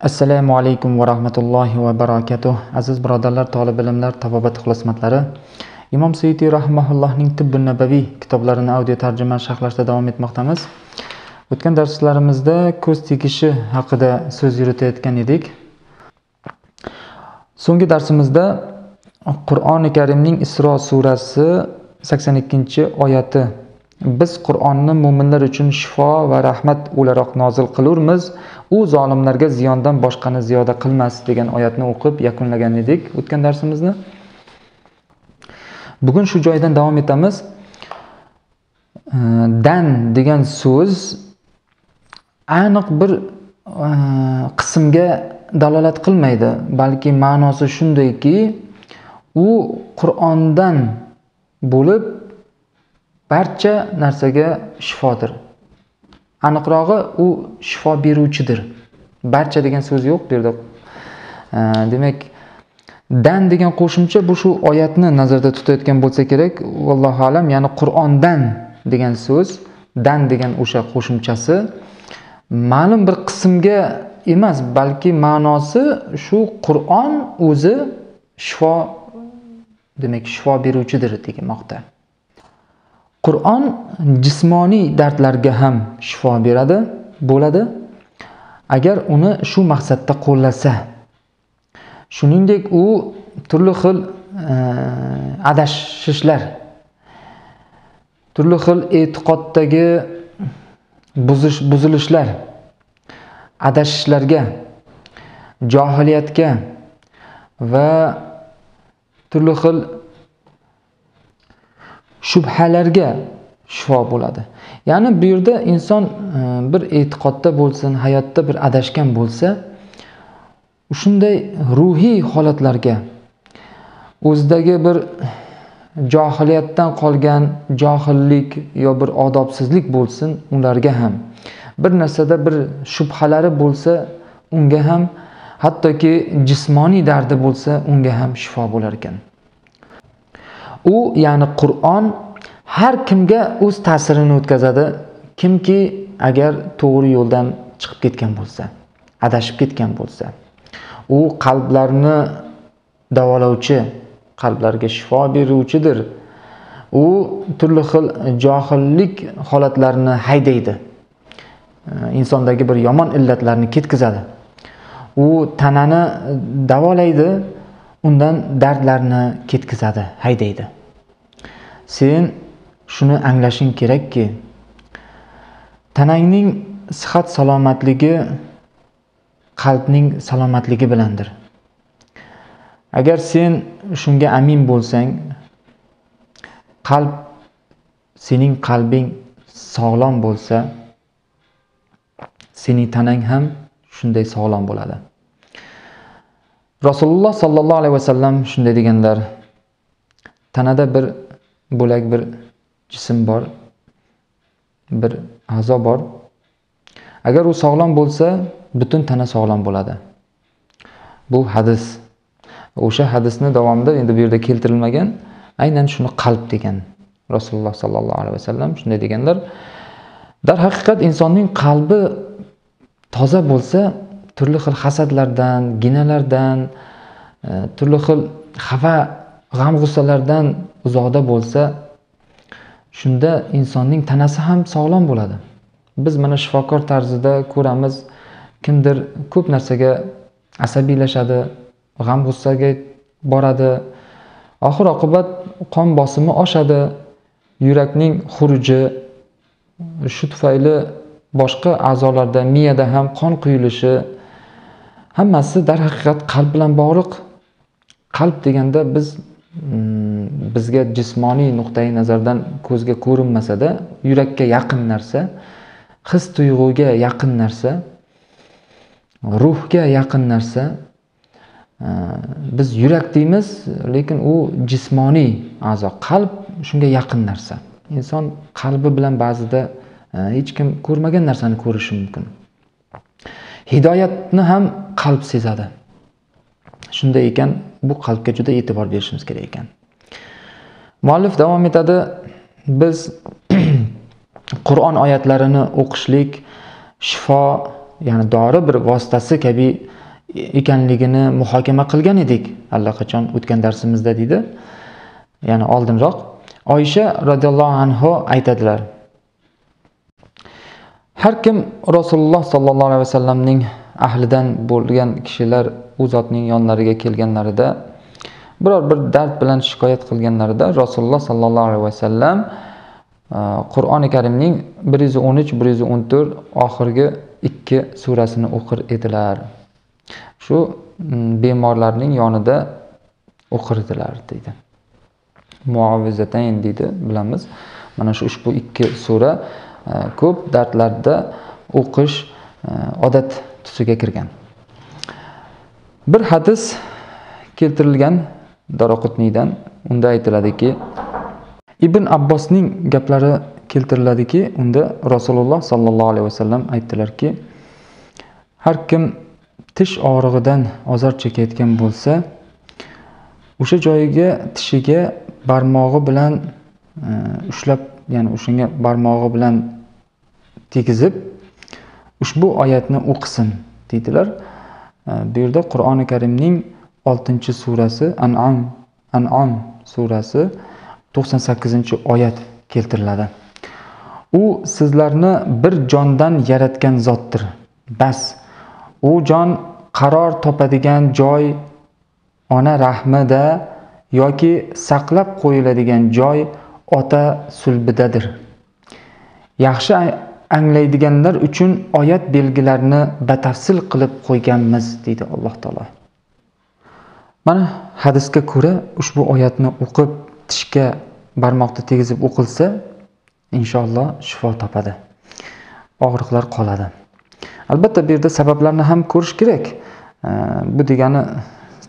Assalomu alaykum va rahmatullohi va barakatuh. Aziz birodarlar, talab ilmlar, tabobat xizmatlari. Imom Suyuti rahmaullohning Tibbun Nabaviy kitoblarini audio tarjima sharhlashda davom etmoqdamiz. O'tgan darslarimizda ko'z tegishi haqida so'z yuritayotgan edik. So'nggi darsimizda Qur'oni Karimning Isro surasi 82-oyati Biz Qur'onni mu'minlar uchun shifo va rahmat o'laroq nozil qilurmiz. U zolimlarga ziyondan boshqani ziyoda qilmas degan oyatni o'qib yakunlagan edik o'tgan darsimizni. Bugun shu joydan davom etamiz. Dan degan so'z aniq bir e, qismga dalolat qilmaydi, balki ma'nosi shundayki, u Qur'ondan bo'lib barcha narsaga shifodir. Aniqrog'i u shifo beruvchidir. Barcha degan so'z yo'q bu yerda. Demak, dan degan qo'shimcha bu shu oyatni nazarda tutayotgan bo'lsa kerak. Vallohu alam, ya'ni Qur'ondan degan so'z, dan degan o'sha qo'shimchasi ma'lum bir qismga emas, balki ma'nosi shu Qur'on o'zi shifo demak shifo beruvchidir demoqda. Qur'on jismoniy dardlarga ham shifo beradi, bo'ladi. Agar uni shu maqsadda qo'llasa. Shuningdek, u turli xil e, adashishlar, turli xil e'tiqoddagi buzish buzilishlar, adashishlarga, johiliyatga va turli xil shubhalarga shifo bo'ladi. Ya'ni bu yerda inson e, bir e'tiqodda bo'lsin, hayotda bir adashgan bo'lsa, shunday ruhiy holatlarga o'zidagi bir johiliyatdan qolgan johillik yo bir odobsizlik bo'lsin, ularga ham bir narsada bir shubhalari bo'lsa, unga ham hattoki jismoniy dardi bo'lsa, unga ham shifo bo'lar ekan. U ya'ni Qur'on har kimga o'z ta'sirini o'tkazadi. Kimki agar to'g'ri yo'ldan chiqib ketgan bo'lsa, adashib ketgan bo'lsa, u qalblarni davolovchi, qalblarga shifo beruvchidir. U turli xil johillik holatlarini haydaydi. Insondagi bir yomon illatlarni ketkazadi. U tanani davolaydi, undan dardlarni ketkazadi, haydaydi. Sen shuni anglashing kerakki, tanangning sihat salomatligi qalbning salomatligi bilandir. Agar sen shunga amin bo'lsang, qalb sening qalbing sog'lom bo'lsa, sening tanang ham shunday sog'lom bo'ladi. Rasululloh sallallohu alayhi vasallam shunday deganlar: Tanada bir bo'lak bir jism bor, bir a'zo bor. Agar u sog'lom bo'lsa, butun tana sog'lom bo'ladi. Bu hadis. O'sha hadisni davomida endi bu yerda keltirilmagan, aynan shuni qalb degan. Rasululloh sallallohu alayhi vasallam shunday deganlar. Dar haqiqat insonning qalbi toza bo'lsa, turli xil hasadlardan, ginalardan, e, turli xil xafa, g'am g'ussalardan uzoqda bo'lsa, shunda insonning tanasi ham sog'lom bo'ladi. Biz mana shifokor tarzida ko'ramiz, kimdir ko'p narsaga asabiylashadi, g'am g'ussaga boradi. Oxir oqibat qon bosimi oshadi, yurakning xuruji shu tufayli boshqa a'zolarda, miyada ham qon quyilishi hammasi darhaqiqat qalb bilan bog'liq. Qalb deganda biz mm, bizga jismoniy nuqtai nazardan ko'zga ko'rinmasa-da, yurakka yaqin narsa, his tuyg'uga yaqin narsa, ruhga yaqin narsa. E, biz yurak deymiz, lekin u jismoniy a'zo, qalb shunga yaqin narsa. Inson qalbi bilan ba'zida e, hech kim ko'rmagan narsani ko'rishi mumkin. Hidoyatni ham qalb sezadi. Shunday ekan, bu qalbga juda e'tibor berishimiz kerak ekan. Muallif davom etadi. Biz Qur'on oyatlarini o'qishlik, shifo ya'ni dori bir vositasi kabi ekanligini muhokama qilgan edik allaqachon o'tgan darsimizda deydi. Ya'ni oldinroq. Oysha roziyallohu anhu aytadilar. Har kim rasululloh sollallohu alayhi vasallamning ahlidan bo'lgan kishilar u zotning yonlariga kelganlarida biror bir dard bilan shikoyat qilganlarida rasululloh sollallohu alayhi vasallam e, qur'oni karimning bir yuz o'n uch bir yuz o'n to'rt oxirgi ikki surasini o'qir edilar. Shu mm, bemorlarning yonida o'qirdilar deydi. Muovizatayn deydi bilamiz. Mana shu ushbu ikki sura e, ko'p dardlarda o'qish e, odat tusiga kirgan. Bir hadis keltirilgan daroqutniydan unda aytiladiki ibn abbosning gaplari keltiriladiki unda rasululloh sollallohu alayhi vasallam aytdilarki har kim tish og'rig'idan ozor chekayotgan bo'lsa o'sha joyiga tishiga barmog'i bilan e, ushlab ya'ni o'shanga barmog'i bilan tegizib ushbu oyatni o'qisin deydilar. E, bu yerda qur'oni karimning oltinchi surasi anom anom surasi to'qson sakkizinchi oyat keltiriladi. U sizlarni bir jondan yaratgan zotdir. Bas u jon qaror topadigan joy ona rahmida yoki saqlab qo'yiladigan joy ota sulbidadir. Yaxshi anglaydiganlar uchun oyat belgilarini batafsil qilib qo'yganmiz deydi alloh taolo. Mana hadisga ko'ra ushbu oyatni o'qib tishga barmoqni tegizib o'qilsa inshaalloh shifo topadi. Og'riqlar qoladi. Albatta bu yerda sabablarni ham ko'rish kerak. Bu degani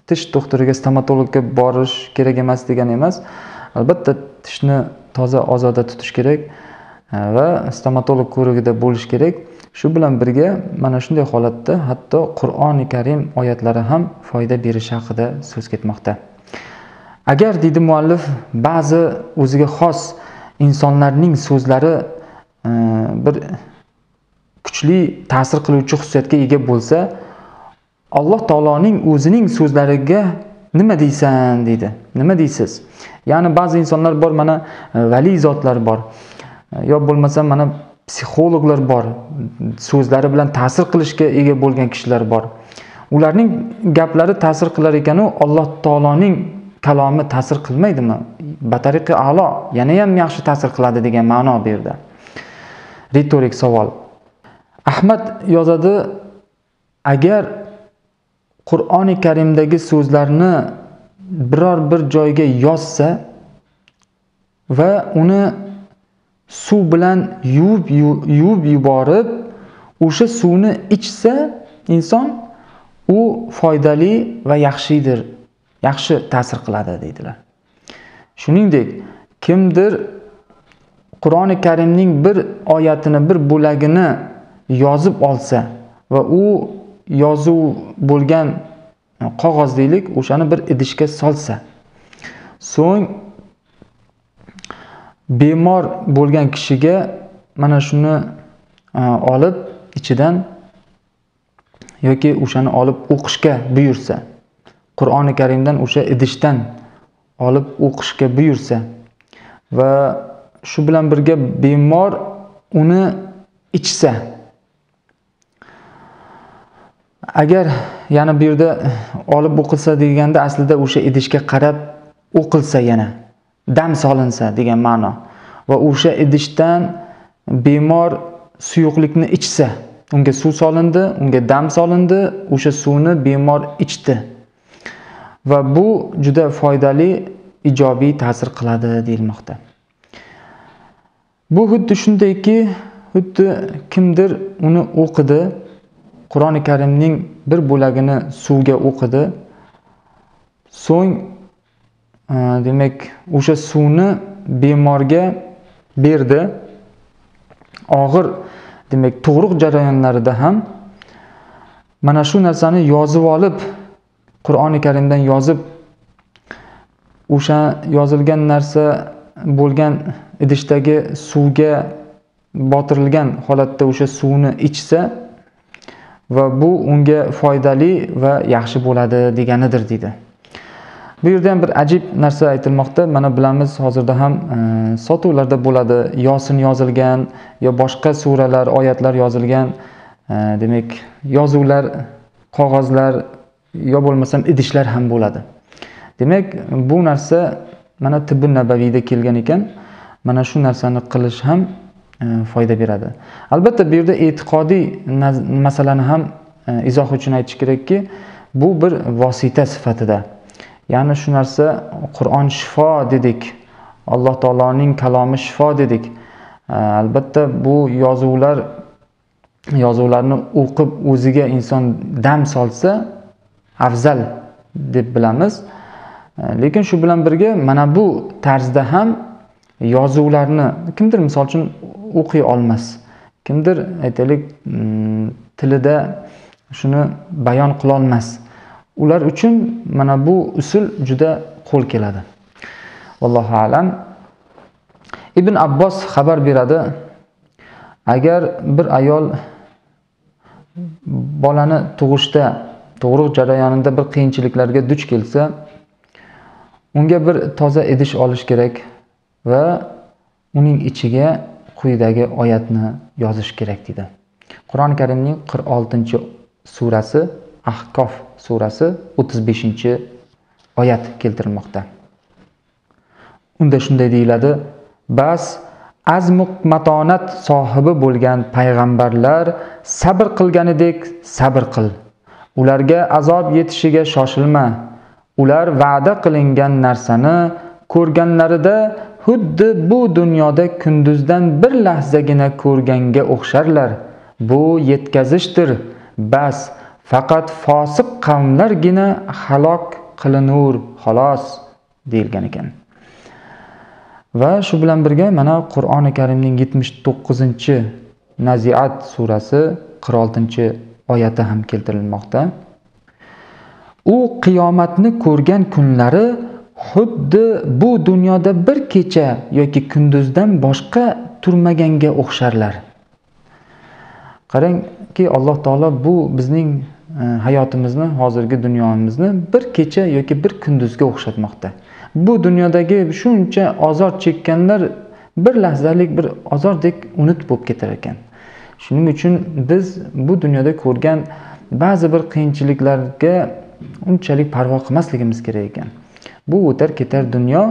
tish doktoriga stomatologga borish kerak emas degani emas. Albatta tishni toza ozoda tutish kerak va stomatolog ko'rigida bo'lish kerak. Shu bilan birga mana shunday holatda hatto qur'oni karim oyatlari ham foyda berishi haqida so'z ketmoqda. Agar deydi muallif ba'zi o'ziga xos insonlarning so'zlari e, bir kuchli ta'sir qiluvchi xususiyatga ega bo'lsa alloh taoloning o'zining so'zlariga nima deysan deydi. Nima deysiz? Ya'ni ba'zi insonlar bor mana e, valiy zotlar bor. E, yo bo'lmasa mana psixologlar bor so'zlari bilan ta'sir qilishga ega bo'lgan kishilar bor. Ularning gaplari ta'sir qilar ekanu alloh taoloning kalomi ta'sir qilmaydimi? Batariqi alo yana ham yaxshi ta'sir qiladi degan ma'no bu yerda ritorik savol. Ahmad yozadi agar qur'oni karimdagi so'zlarni biror bir joyga yozsa va uni suv bilan yuvib yuvib yuborib o'sha suvni ichsa inson u foydali va yaxshidir yaxshi ta'sir qiladi deydilar. Shuningdek kimdir qur'oni karimning bir oyatini bir bo'lagini yozib olsa va u yozuv bo'lgan qog'oz deylik o'shani bir idishga solsa so'ng bemor bo'lgan kishiga mana shuni e, olib ichidan yoki o'shani olib o'qishga buyursa qur'oni karimdan o'sha idishdan olib o'qishga buyursa va shu bilan birga bemor uni ichsa agar yana bu yerda olib o'qilsa deganda aslida o'sha idishga qarab o'qilsa yana. Dam solinsa degan ma'no. Va o'sha idishdan bemor suyuqlikni ichsa unga suv solindi unga dam solindi o'sha suvni bemor ichdi. Va bu juda foydali ijobiy ta'sir qiladi deyilmoqda. Bu xuddi shundayki xuddi kimdir uni o'qidi qur'oni karimning bir bo'lagini suvga o'qidi so'ng Э, demak o'sha suvni bemorga berdi. Og'ir demak tug'ruq jarayonlarida ham mana shu narsani yozib olib qur'oni karimdan yozib o'sha yozilgan narsa bo'lgan idishdagi suvga botirilgan holatda o'sha suvni ichsa va bu unga foydali va yaxshi bo'ladi deganidir deydi. Bu yerda ham bir ajib narsa aytilmoqda. Mana bilamiz hozirda ham e, sotuvlarda bo'ladi. Yosin yozilgan yo boshqa suralar oyatlar yozilgan. E, demak yozuvlar qog'ozlar yo bo'lmasam idishlar ham bo'ladi. Demak bu narsa mana tibbi nabaviyda kelgan ekan. Mana shu narsani qilish ham e, foyda beradi. Albatta bu yerda e'tiqodiy masalani ham e, izoh uchun aytish kerakki bu bir vosita sifatida ya'ni shu narsa qur'on shifo dedik alloh taoloning kalomi shifo dedik. Albatta bu yozuvlar yozuvlarni o'qib o'ziga inson dam solsa afzal deb bilamiz. Lekin shu bilan birga mana bu tarzda ham yozuvlarni kimdir misol uchun o'qiy olmas. Kimdir aytaylik mm, tilida shuni bayon qilolmas. Ular uchun mana bu usul juda qo'l keladi. Allohu alam. Ibn abbos xabar beradi. Agar bir ayol bolani tug'ishda tug'ruq jarayonida bir qiyinchiliklarga duch kelsa unga bir toza idish olish kerak va uning ichiga quyidagi oyatni yozish kerak deydi. Qur'oni karimning qirq oltinchi surasi ahkof surasi o'ttiz beshinchi oyat keltirilmoqda. Unda shunday deyiladi. Bas azmu matonat sohibi bo'lgan payg'ambarlar sabr qilganidek sabr qil. Ularga azob yetishiga shoshilma. Ular va'da qilingan narsani ko'rganlarida xuddi bu dunyoda kunduzdan bir lahzagina ko'rganga o'xsharlar. Bu yetkazishdir. Bas faqat fosiq qavmlargina halok qilinur xolos deyilgan ekan. Va shu bilan birga mana qur'oni karimning yetmish to'qqizinchi naziat surasi qirq oltinchi oyati ham keltirilmoqda. U qiyomatni ko'rgan kunlari xuddi bu dunyoda bir kecha yoki kunduzdan boshqa turmaganga o'xsharlar. Qarangki alloh taolo bu bizning E, hayotimizni hozirgi dunyomizni bir kecha yoki bir kunduzga o'xshatmoqda. Bu dunyodagi shuncha ozor chekkanlar bir lahzalik bir ozordek unut bo'lib ketar ekan. Shuning uchun biz bu dunyoda ko'rgan ba'zi bir qiyinchiliklarga unchalik parvo qilmasligimiz kerak ekan. Bu o'tar ketar dunyo.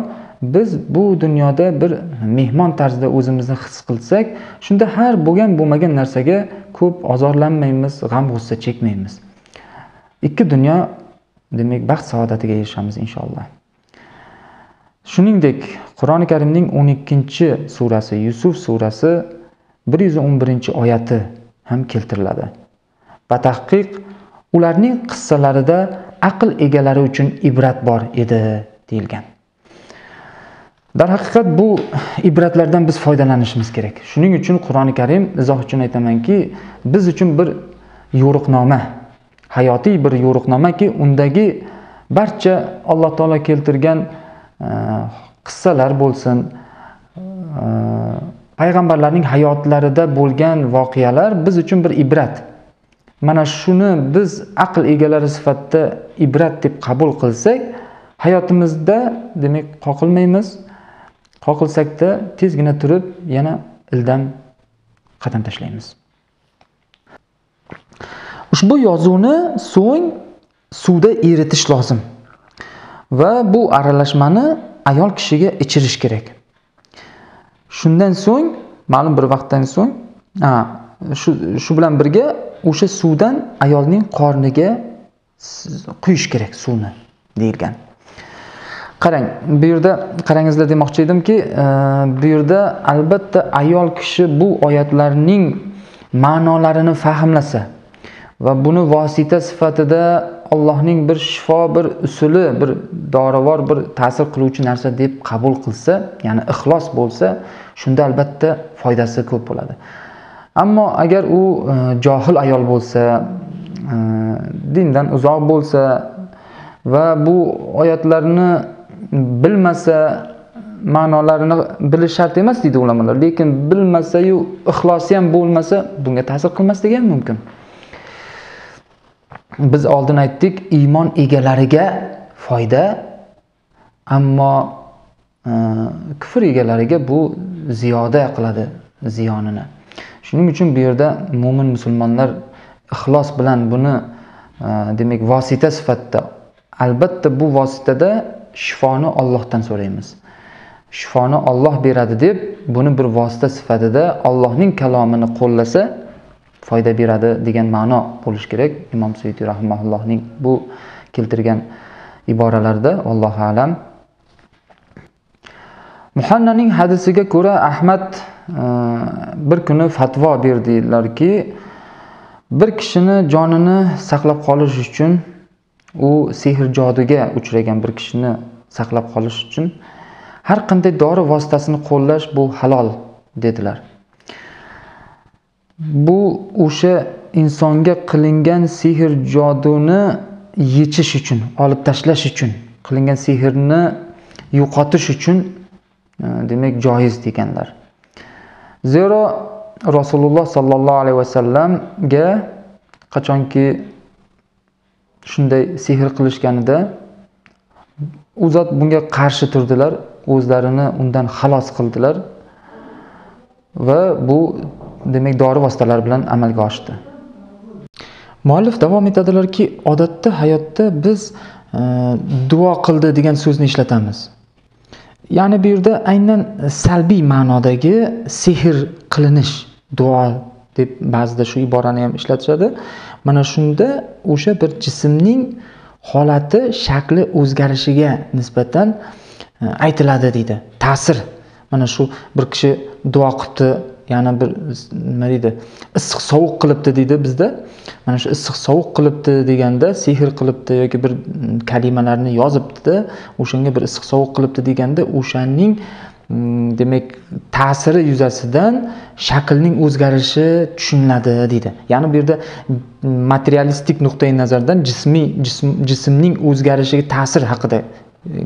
Biz bu dunyoda bir mehmon tarzida o'zimizni his qilsak shunda har bo'lgan bo'lmagan narsaga ko'p ozorlanmaymiz g'am g'ussa chekmaymiz. Ikki dunyo demak baxt saodatiga erishamiz inshaalloh. Shuningdek qur'oni karimning o'n ikkinchi surasi yusuf surasi bir yuz o'n birinchi oyati ham keltiriladi. Batahqiq ularning qissalarida aql egalari uchun ibrat bor edi deyilgan. Darhaqiqat bu ibratlardan biz foydalanishimiz kerak. Shuning uchun qur'oni karim izoh uchun aytamanki biz uchun bir yo'riqnoma hayotiy bir yo'riqnomaki undagi barcha alloh taolo keltirgan e, qissalar bo'lsin e, payg'ambarlarning hayotlarida bo'lgan voqealar biz uchun bir ibrat. Mana shuni biz aql egalari sifatida ibrat deb qabul qilsak hayotimizda demak qoqilmaymiz. Qoqilsakda tezgina turib yana ildam qadam tashlaymiz. Ushbu yozuvni so'ng suvda eritish lozim va bu aralashmani ayol kishiga ichirish kerak. Shundan so'ng ma'lum bir vaqtdan so'ng shu shu bilan birga o'sha suvdan ayolning qorniga quyish kerak suvni deyilgan. Qarang bu yerda qarangizlar demoqchi edimki e, bu yerda albatta ayol kishi bu oyatlarning ma'nolarini fahmlasa va buni vosita sifatida allohning bir shifo bir usuli bir dorivor bir ta'sir qiluvchi narsa deb qabul qilsa ya'ni ixlos bo'lsa shunda albatta foydasi ko'p bo'ladi. Ammo agar u e, johil ayol bo'lsa e, dindan uzoq bo'lsa va bu oyatlarni bilmasa ma'nolarini bilish shart emas deydi ulamolar lekin bilmasayu ixlosi ham bo'lmasa bunga ta'sir qilmasligi ham mumkin. Biz oldin aytdik iymon egalariga foyda ammo e, kufr egalariga bu ziyoda qiladi ziyonini. Shuning uchun bu yerda mo'min musulmonlar ixlos bilan buni e, demak vosita sifatida albatta bu vositada shifoni ollohdan so'raymiz. Shifoni olloh beradi deb buni bir vosita sifatida allohning kalomini qo'llasa foyda beradi degan ma'no bo'lishi kerak. Imom suyuti rahimaullohning bu keltirgan iboralarida allohu alam. Muhannaning hadisiga ko'ra ahmad e, bir kuni fatvo berdilarki bir kishini jonini saqlab qolish uchun u sehr joduga uchragan bir kishini saqlab qolish uchun har qanday dori vositasini qo'llash bu halol dedilar. Bu o'sha insonga qilingan sehr joduni yechish uchun olib tashlash uchun qilingan sehrni yo'qotish uchun e, demak joiz deganlar. Zero rasululloh sollallohu alayhi vasallamga qachonki shunday sehr qilishganida u zot bunga qarshi turdilar o'zlarini undan xalos qildilar va bu demak dori vositalari bilan amalga oshdi. Muallif davom etadilarki odatda hayotda biz e, duo qildi degan so'zni ishlatamiz. Ya'ni bu yerda aynan salbiy ma'nodagi sehr qilinish duo deb ba'zida shu iborani ham ishlatishadi. Mana shunda o'sha bir jismning holati shakli o'zgarishiga nisbatan e, aytiladi deydi. Ta'sir. Mana shu bir kishi duo qilibdi yana bir nima deydi? Issiq sovuq qilibdi deydi bizda. Mana shu issiq sovuq qilibdi deganda sehr qilibdi yoki bir mm, kalimalarni yozibdida o'shanga bir issiq sovuq qilibdi deganda o'shaning mm, demak ta'siri yuzasidan shaklning o'zgarishi tushuniladi deydi. Ya'ni bu yerda materialistik nuqtai nazardan jismiy jism, jismning o'zgarishiga ta'sir haqida e,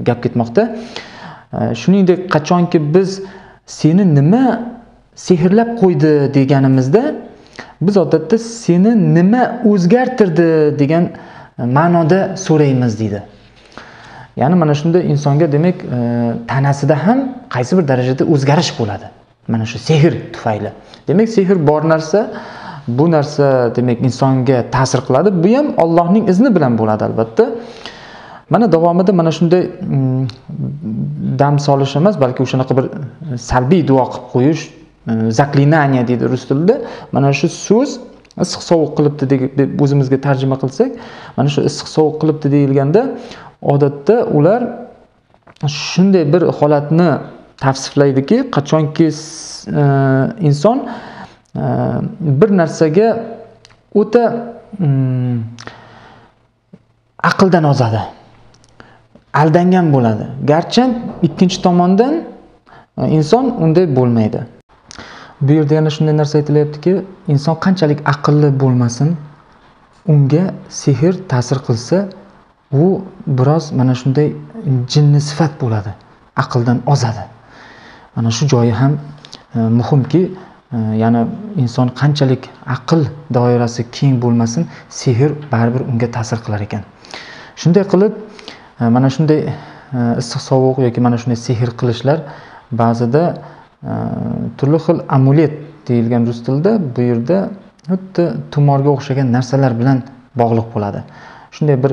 gap ketmoqda. E, shuningdek qachonki biz seni nima sehrlab qo'ydi deganimizda biz odatda seni nima o'zgartirdi degan e, ma'noda so'raymiz deydi. Ya'ni mana shunda insonga demak e, tanasida ham qaysi bir darajada o'zgarish bo'ladi? Mana shu sehr tufayli. Demak sehr bor narsa bu narsa demak insonga ta'sir qiladi. Bu ham ollohning izni bilan bo'ladi albatta. Mana davomida mana shunday mm, dam solish emas balki o'shanaqa bir salbiy duo qilib qo'yish zaklinaniya deydi rus tilida mana shu so'z issiq sovuq qilibdi deb o'zimizga tarjima qilsak mana shu issiq sovuq qilibdi deyilganda odatda ular shunday bir holatni tavsiflaydiki qachonki inson bir narsaga o'ta aqldan ozadi aldangan bo'ladi garchi ikkinchi tomondan inson unday bo'lmaydi bu yerda yana shunday narsa aytilyaptiki inson qanchalik aqlli bo'lmasin unga sehr ta'sir qilsa u biroz mana shunday jinni sifat bo'ladi aqldan ozadi. Mana shu joyi ham e, muhimki e, ya'ni inson qanchalik aql doirasi keng bo'lmasin sehr baribir unga ta'sir qilar ekan. Shunday qilib e, mana shunday e, issiq sovuq yoki mana shunday sehr qilishlar ba'zida Э, turli xil amulet deyilgan rus tilida bu yerda xuddi tumorga o'xshagan narsalar bilan bog'liq bo'ladi. Shunday bir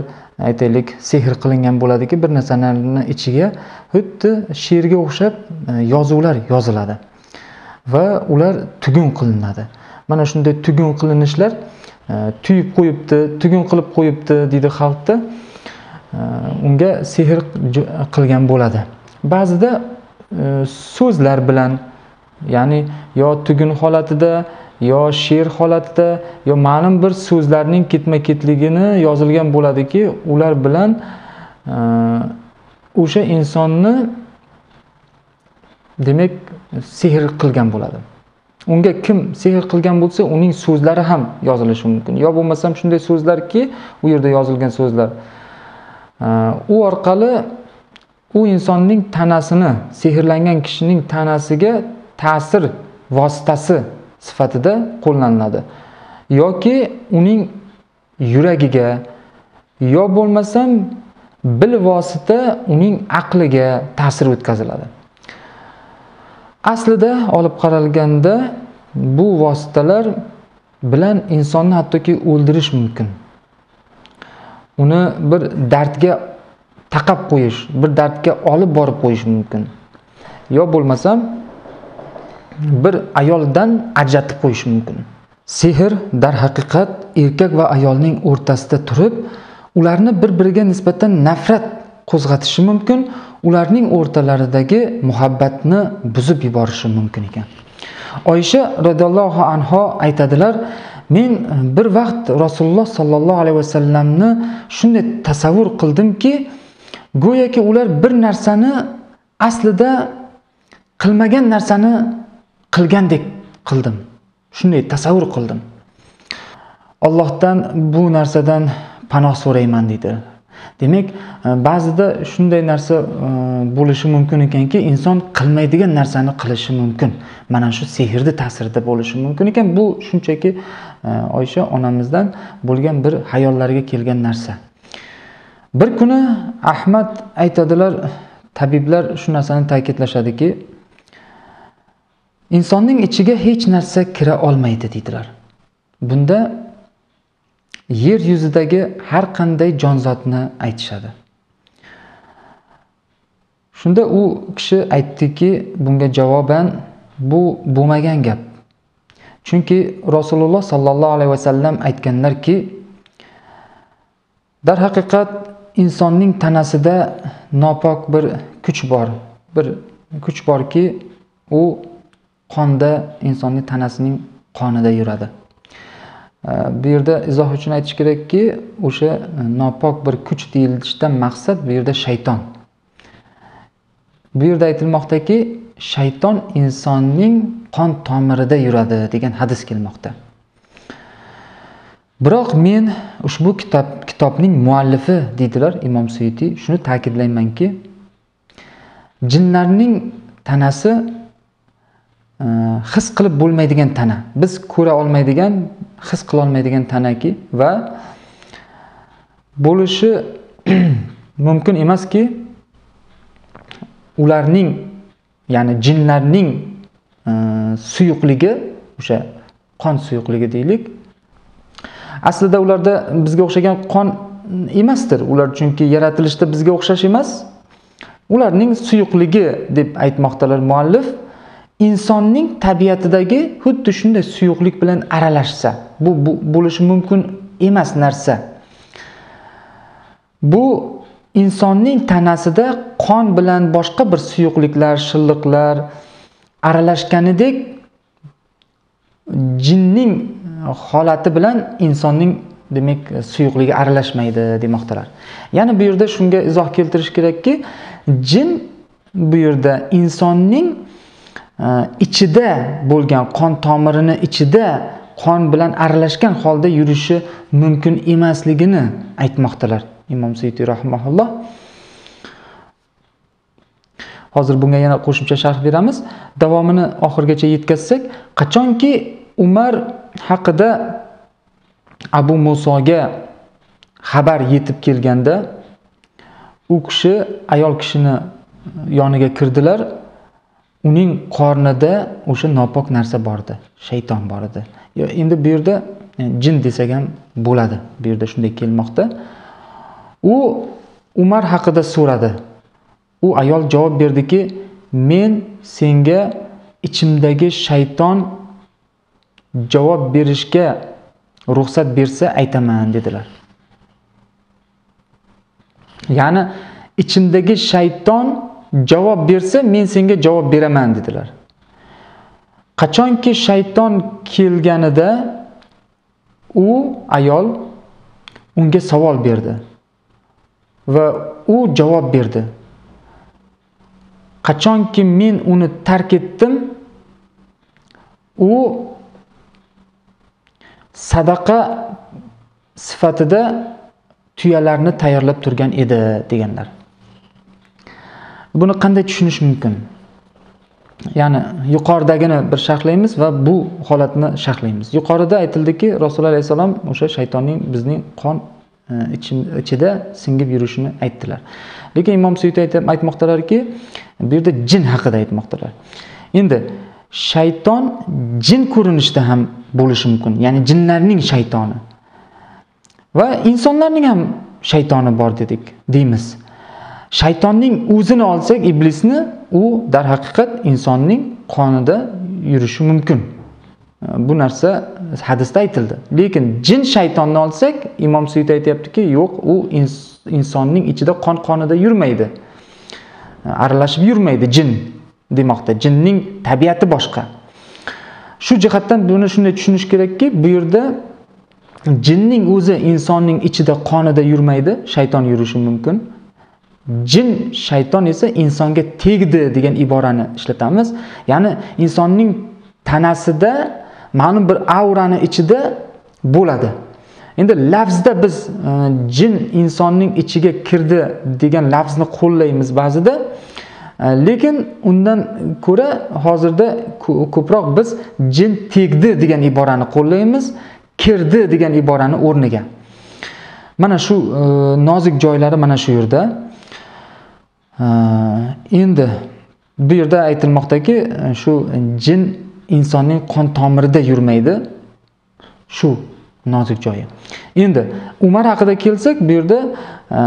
aytaylik sehr qilingan bo'ladiki bir narsalarni ichiga xuddi she'rga o'xshab e, yozuvlar yoziladi va ular tugun qilinadi. Mana shunday tugun qilinishlar e, tuyib qo'yibdi tugun qilib qo'yibdi deydi xalqda e, unga sehr qilgan bo'ladi. Ba'zida E, so'zlar bilan ya'ni yo tugun holatida yo she'r holatida yo ma'lum bir so'zlarning ketma ketligini yozilgan bo'ladiki ular bilan e, o'sha insonni demak sehr qilgan bo'ladi. Unga kim sehr qilgan bo'lsa uning so'zlari ham yozilishi mumkin. Yo bo'lmasam shunday so'zlarki u yerda yozilgan so'zlar. E, u orqali u insonning tanasini sehrlangan kishining tanasiga ta'sir vositasi sifatida qo'llaniladi. Yoki uning yuragiga yo bo'lmasam bilvosita uning aqliga ta'sir o'tkaziladi. Aslida olib qaralganda bu vositalar bilan insonni hattoki o'ldirish mumkin. Uni bir dardga taqab qo'yish bir dardga olib borib qo'yish mumkin. Yo bo'lmasam bir ayoldan ajratib qo'yish mumkin. Sehr darhaqiqat erkak va ayolning o'rtasida turib ularni bir biriga nisbatan nafrat qo'zg'atishi mumkin ularning o'rtalaridagi muhabbatni buzib yuborishi mumkin ekan. Oysha roziyallohu anho aytadilar men e, bir vaqt rasululloh sollallohu alayhi vasallamni shunday tasavvur qildimki go'yoki ular bir narsani aslida qilmagan narsani qilgandek qildim. Shunday tasavvur qildim. Allohdan bu narsadan panoh so'rayman deydi demak e, ba'zida shunday narsa e, bo'lishi mumkin ekanki inson qilmaydigan narsani qilishi mumkin. Mana shu sehrni ta'sirida bo'lishi mumkin ekan. Bu shunchaki e, oysha onamizdan bo'lgan bir hayollarga kelgan narsa. Bir kuni ahmad aytadilar tabiblar shu narsani ta'kidlashadiki insonning ichiga hech narsa kira olmaydi deydilar. Bunda yer yuzidagi har qanday jonzotni aytishadi. Shunda u kishi aytdiki bunga javoban bu bo'lmagan gap. Chunki rasululloh sollallohu alayhi vasallam aytganlarki darhaqiqat insonning tanasida nopok bir kuch bor. Bir kuch borki u qonda insonning tanasining qonida yuradi. Bu yerda izoh uchun aytish kerakki o'sha nopok bir kuch deyilishidan maqsad bu yerda shayton. Bu yerda aytilmoqdaki shayton insonning qon tomirida yuradi degan hadis kelmoqda. Biroq men ushbu kitob kitobning muallifi deydilar imom suyutiy shuni ta'kidlaymanki jinlarning tanasi e, his qilib bo'lmaydigan tana. Biz ko'ra olmaydigan his qilolmaydigan tanaki va bo'lishi mumkin emaski ularning ya'ni jinlarning e, suyuqligi o'sha qon suyuqligi deylik aslida ularda bizga o'xshagan qon emasdir. Ular chunki yaratilishda bizga o'xshash emas. Ularning suyuqligi deb aytmoqdalar muallif. Insonning tabiatidagi xuddi shunday suyuqlik bilan aralashsa bu bo'lishi mumkin emas narsa. Bu insonning tanasida qon bilan boshqa bir suyuqliklar shilliqlar aralashganidek jinning holati bilan insonning demak suyuqligi aralashmaydi demoqdalar. Ya'ni bu yerda shunga izoh keltirish kerakki jin bu yerda insonning e, ichida bo'lgan qon tomirini ichida qon bilan aralashgan holda yurishi mumkin emasligini aytmoqdalar imom suyuti rahimaulloh hozir bunga yana qo'shimcha sharh beramiz. Davomini oxirigacha yetkazsak qachonki umar haqida abu musoga xabar yetib kelganda u kishi ayol kishini e, yoniga kirdilar. Uning qornida o'sha nopok narsa bor edi shayton bor edi. Endi bu yerda e, jin desak ham bo'ladi bu yerda shunday kelmoqda. U umar haqida so'radi. U ayol javob berdiki men senga ichimdagi shayton javob berishga ruxsat bersa aytaman dedilar. Ya'ni ichimdagi shayton javob bersa men senga javob beraman dedilar. Qachonki shayton kelganida u ayol unga savol berdi va u javob berdi. Qachonki men uni tark etdim u sadaqa sifatida tuyalarni tayyorlab turgan edi deganlar. Buni qanday tushunish mumkin? Ya'ni yuqoridagini bir sharhlaymiz va bu holatni sharhlaymiz. Yuqorida aytildiki rasululloh alayhissalom o'sha shaytonning bizning qon e, ichida singib yurishini aytdilar. Lekin imom suyuti aytmoqdalarki bu yerda jin haqida aytmoqdalar. Endi shayton jin ko'rinishida ham bo'lishi mumkin. Ya'ni jinlarning shaytoni. Va insonlarning ham shaytoni bor dedik deymiz. Shaytonning o'zini olsak iblisni u darhaqiqat insonning qonida yurishi mumkin. Bu narsa hadisda aytildi. Lekin jin shaytonni olsak imom suyuti aytyaptiki yo'q u insonning ichida qon qonida yurmaydi. Aralashib yurmaydi jin. Demoqda. Jinning tabiati boshqa. Shu jihatdan buni shunday tushunish kerakki bu yerda jinning o'zi insonning ichida qonida yurmaydi shayton yurishi mumkin. Jin shayton esa insonga tegdi degan iborani ishlatamiz. Ya'ni insonning tanasida ma'lum bir aurani ichida bo'ladi. Endi lafzda biz e, jin insonning ichiga kirdi degan lafzni qo'llaymiz ba'zida. Э, lekin undan ko'ra hozirda ko'proq biz jin tegdi degan iborani qo'llaymiz kirdi degan iborani o'rniga. Mana shu e, nozik joylari mana shu yerda. E, endi bu yerda aytilmoqdaki shu jin insonning qon tomirida yurmaydi. Shu nozik joyi. Endi umar haqida kelsak bu yerda e,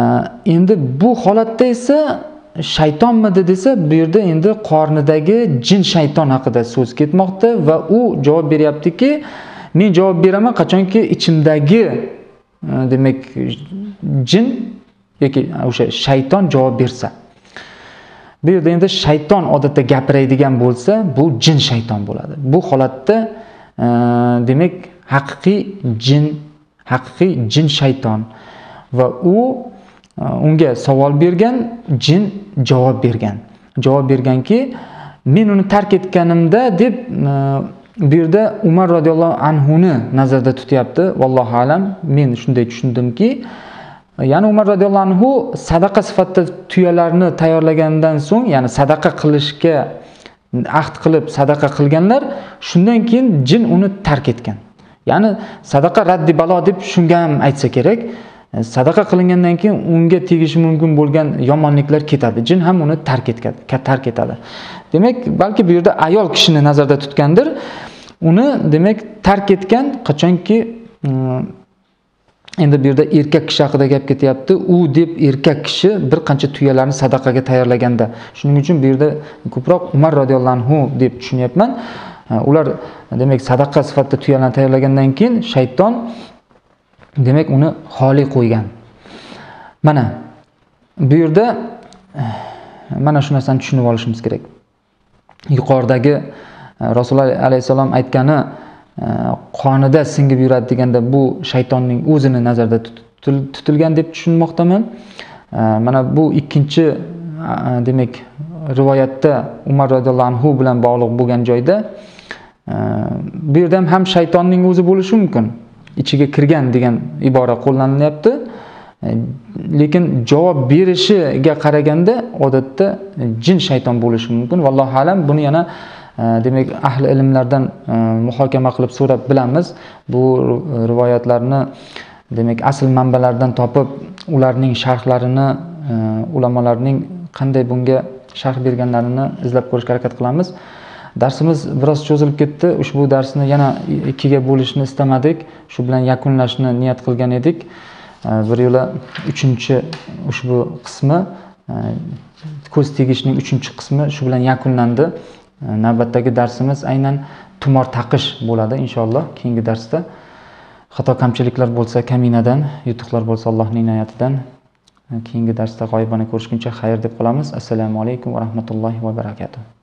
endi bu holatda esa shaytonmidi desa bu yerda endi qornidagi jin shayton haqida so'z ketmoqda va u javob beryaptiki men javob beraman qachonki ichimdagi e, demak jin yoki e, o'sha shayton javob bersa. Bu yerda endi shayton odatda gapiradigan bo'lsa bu jin shayton bo'ladi. Bu holatda e, demak haqiqiy jin haqiqiy jin shayton va u Э, unga savol bergan jin javob bergan. Javob berganki men uni tark etganimda deb e, bu yerda umar roziyallohu anhuni nazarda tutyapti. Vallohu alam men shunday tushundimki e, ya'ni umar roziyallohu anhu sadaqa sifatida tuyalarni tayyorlagandan so'ng ya'ni sadaqa qilishga ahd qilib sadaqa qilganlar shundan keyin jin uni tark etgan. Ya'ni sadaqa raddi balo deb shunga ham aytsa kerak. E, sadaqa qilingandan keyin unga tegishi mumkin bo'lgan yomonliklar ketadi. Jin ham uni tark etadi tark etadi. Demak balki bu yerda ayol kishini nazarda tutgandir. Uni demak tark etgan qachonki mm, endi bu yerda erkak kishi haqida gap ketyapti. U deb erkak kishi bir qancha tuyalarni sadaqaga tayyorlaganda. Shuning uchun bu yerda ko'proq umar roziyallohu anhu deb tushunyapman. E, ular demak sadaqa sifatida tuyalarni tayyorlagandan keyin shayton demak uni xoli qo'ygan. Mana bu yerda eh, mana shu narsani tushunib olishimiz kerak. Yuqoridagi eh, rasululloh alayhissalom aytgani eh, qonida singib yuradi deganda bu shaytonning o'zini nazarda tutilgan deb tushunmoqdaman. Mana bu ikkinchi demak rivoyatda umar roziyallohu anhu bilan bog'liq bo'lgan joyda bu yerda ham ham shaytonning o'zi bo'lishi mumkin. Ichiga kirgan degan ibora qo'llanilyapti e, lekin javob berishiga qaraganda odatda jin shayton bo'lishi mumkin. Vallohu alam buni yana e, demak ahli ilmlardan e, muhokama qilib so'rab bilamiz. Bu rivoyatlarni demak asl manbalardan topib ularning sharhlarini ulamolarning qanday bunga sharh berganlarini izlab ko'rishga harakat qilamiz. Darsimiz biroz cho'zilib ketdi. Ushbu darsni yana ikkiga bo'lishni istamadik. Shu bilan yakunlashni niyat qilgan edik. Bir yo'la uchinchi ushbu qismi e, ko'z tegishning uchinchi qismi shu bilan yakunlandi. Navbatdagi darsimiz aynan tumor taqish bo'ladi inshaalloh keyingi darsda. Xato kamchiliklar bo'lsa kaminadan yutuqlar bo'lsa allohning inoyatidan e, keyingi darsda g'oyibona ko'rishguncha xayr deb qolamiz. Assalomu alaykum va rahmatullohi va barakatuh.